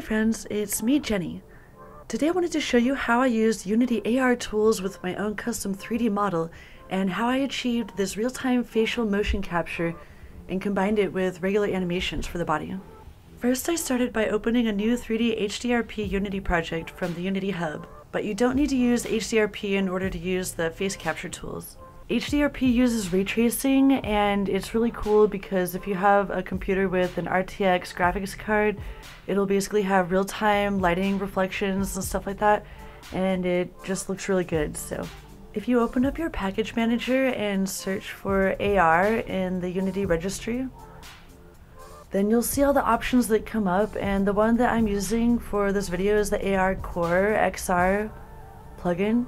Hi friends, it's me Jenni. Today I wanted to show you how I used Unity AR tools with my own custom 3D model and how I achieved this real-time facial motion capture and combined it with regular animations for the body. First I started by opening a new 3D HDRP Unity project from the Unity Hub, but you don't need to use HDRP in order to use the face capture tools. HDRP uses ray tracing and it's really cool because if you have a computer with an RTX graphics card, it'll basically have real-time lighting reflections and stuff like that and it just looks really good. So if you open up your package manager and search for AR in the Unity registry, then you'll see all the options that come up and the one that I'm using for this video is the AR Core XR plugin.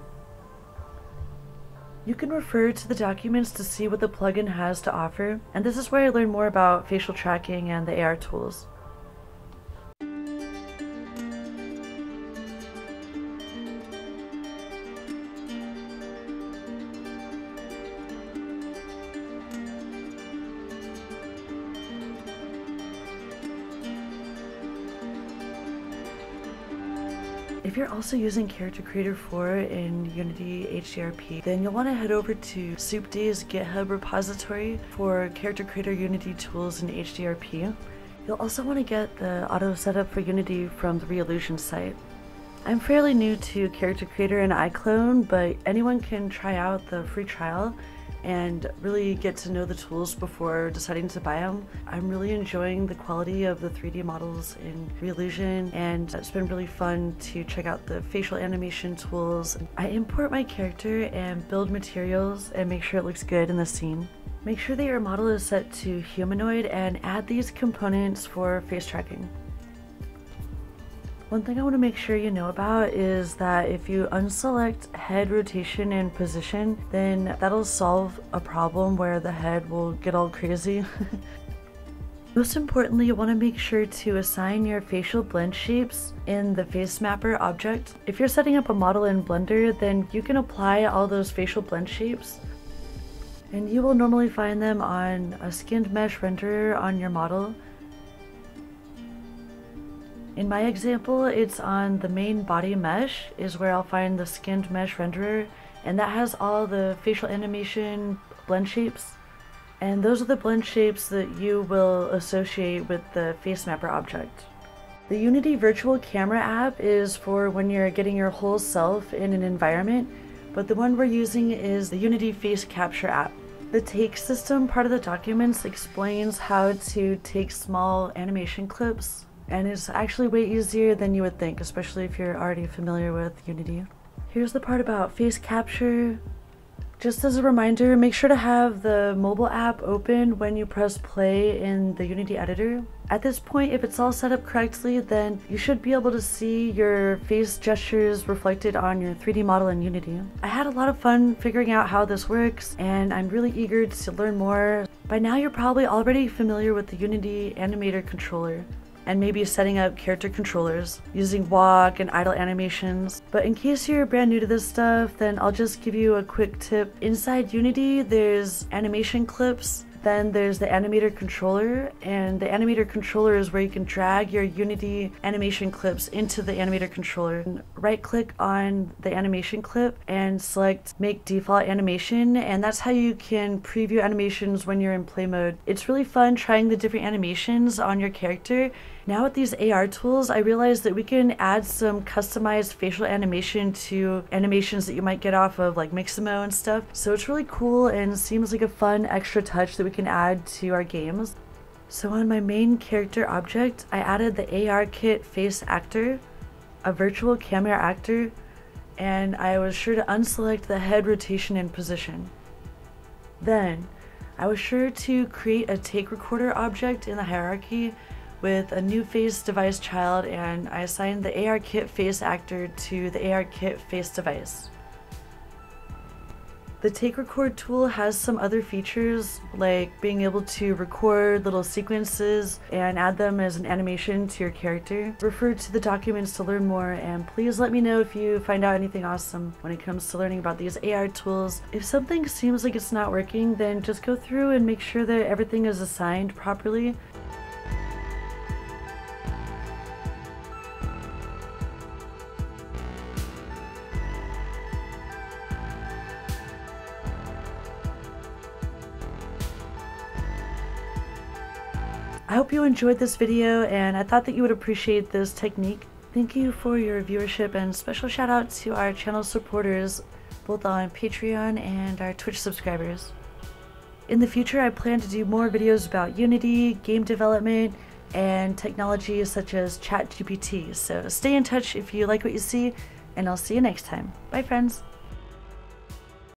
You can refer to the documents to see what the plugin has to offer, and this is where I learned more about facial tracking and the AR tools. If you're also using Character Creator 4 in Unity HDRP, then you'll want to head over to Soupday's GitHub repository for Character Creator Unity tools in HDRP. You'll also want to get the auto setup for Unity from the Reallusion site. I'm fairly new to Character Creator and iClone, but anyone can try out the free trial and really get to know the tools before deciding to buy them. I'm really enjoying the quality of the 3D models in Reallusion and it's been really fun to check out the facial animation tools. I import my character and build materials and make sure it looks good in the scene. Make sure that your model is set to humanoid and add these components for face tracking. One thing I want to make sure you know about is that if you unselect head rotation and position, then that'll solve a problem where the head will get all crazy. Most importantly, you want to make sure to assign your facial blend shapes in the face mapper object. If you're setting up a model in Blender, then you can apply all those facial blend shapes and you will normally find them on a skinned mesh renderer on your model in my example, it's on the main body mesh is where I'll find the skinned mesh renderer and that has all the facial animation blend shapes. And those are the blend shapes that you will associate with the face mapper object. The Unity Virtual Camera app is for when you're getting your whole self in an environment, but the one we're using is the Unity Face Capture app. The take system part of the documents explains how to take small animation clips and it's actually way easier than you would think, especially if you're already familiar with Unity. Here's the part about face capture. Just as a reminder, make sure to have the mobile app open when you press play in the Unity editor. At this point, if it's all set up correctly, then you should be able to see your face gestures reflected on your 3D model in Unity. I had a lot of fun figuring out how this works, and I'm really eager to learn more. By now, you're probably already familiar with the Unity Animator controller and maybe setting up character controllers using walk and idle animations. But in case you're brand new to this stuff, then I'll just give you a quick tip. Inside Unity, there's animation clips then there's the animator controller, and the animator controller is where you can drag your Unity animation clips into the animator controller. Right click on the animation clip and select make default animation, and that's how you can preview animations when you're in play mode. It's really fun trying the different animations on your character now with these AR tools, I realized that we can add some customized facial animation to animations that you might get off of like Mixamo and stuff. So it's really cool and seems like a fun extra touch that we can add to our games. So on my main character object, I added the ARKit face actor, a virtual camera actor, and I was sure to unselect the head rotation and position. Then, I was sure to create a take recorder object in the hierarchy with a new face device child and I assigned the ARKit face actor to the ARKit face device. The Take Record tool has some other features like being able to record little sequences and add them as an animation to your character. Refer to the documents to learn more and please let me know if you find out anything awesome when it comes to learning about these AR tools. If something seems like it's not working then just go through and make sure that everything is assigned properly I hope you enjoyed this video and I thought that you would appreciate this technique. Thank you for your viewership and special shout out to our channel supporters both on Patreon and our Twitch subscribers. In the future I plan to do more videos about Unity, game development, and technologies such as ChatGPT. So stay in touch if you like what you see and I'll see you next time. Bye friends!